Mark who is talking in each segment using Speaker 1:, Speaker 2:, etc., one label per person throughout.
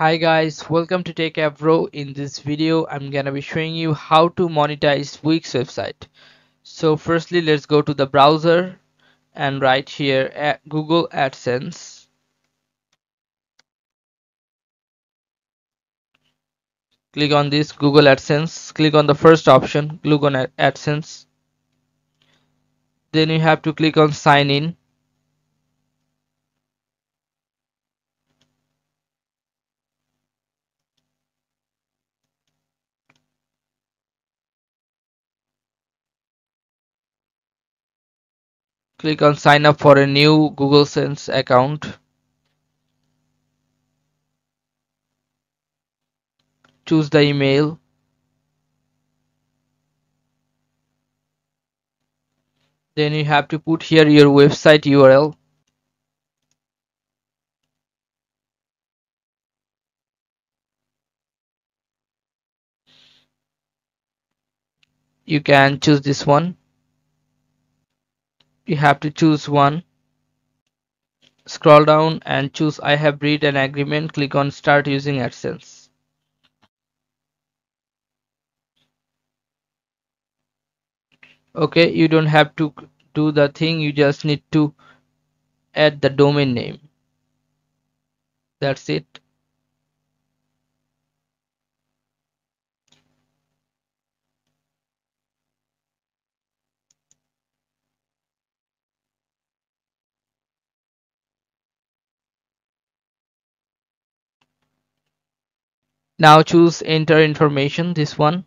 Speaker 1: Hi guys, welcome to App Bro. In this video, I'm gonna be showing you how to monetize Wix website. So firstly, let's go to the browser and right here at Google AdSense. Click on this Google AdSense. Click on the first option, click on AdSense. Then you have to click on sign in click on sign up for a new Google Sense account. Choose the email. Then you have to put here your website URL you can choose this one you have to choose one. Scroll down and choose I have read an agreement. Click on start using AdSense okay you don't have to do the thing. You just need to add the domain name. That's it now choose enter information this one.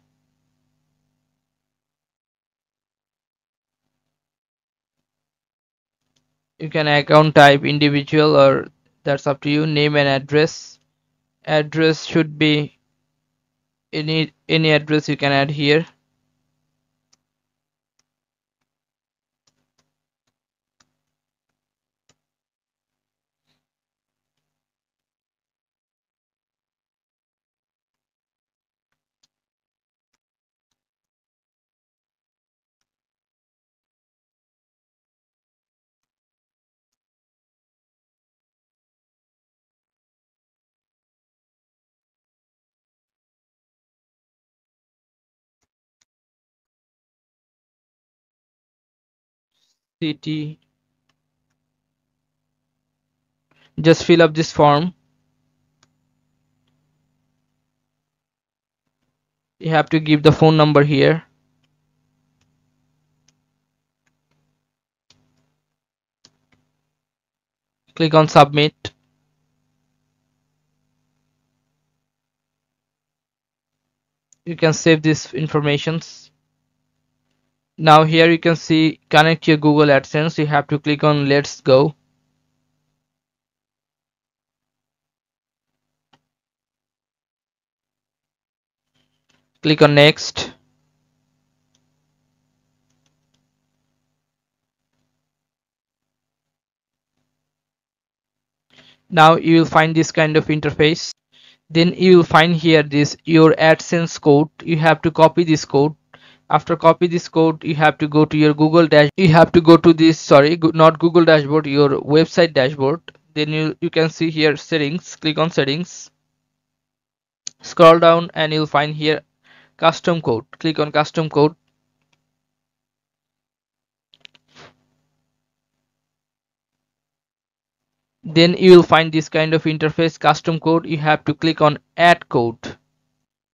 Speaker 1: You can account type individual or that's up to you name and address. Address should be any any address you can add here city just fill up this form. You have to give the phone number here. Click on submit. You can save this informations now here you can see connect your Google AdSense. You have to click on let's go. Click on next. Now you will find this kind of interface. Then you will find here this your AdSense code. You have to copy this code after copy this code you have to go to your google dash you have to go to this sorry not google dashboard your website dashboard. Then you you can see here settings click on settings. Scroll down and you'll find here custom code. Click on custom code. Then you will find this kind of interface custom code. You have to click on add code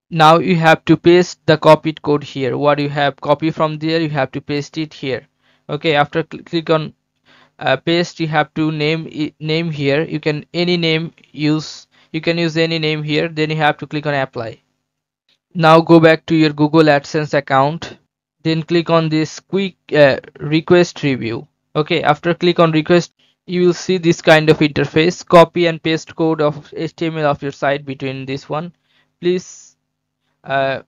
Speaker 1: now you have to paste the copied code here. What you have copy from there you have to paste it here. Okay after cl click on uh, paste you have to name name here. You can any name use you can use any name here then you have to click on apply. Now go back to your google adsense account then click on this quick uh, request review. Okay after click on request you will see this kind of interface. Copy and paste code of html of your site between this one. Please uh,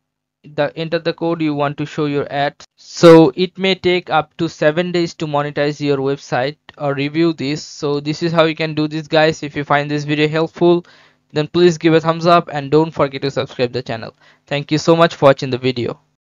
Speaker 1: the enter the code you want to show your ad. So it may take up to seven days to monetize your website or review this. So this is how you can do this guys. If you find this video helpful then please give a thumbs up and don't forget to subscribe the channel. Thank you so much for watching the video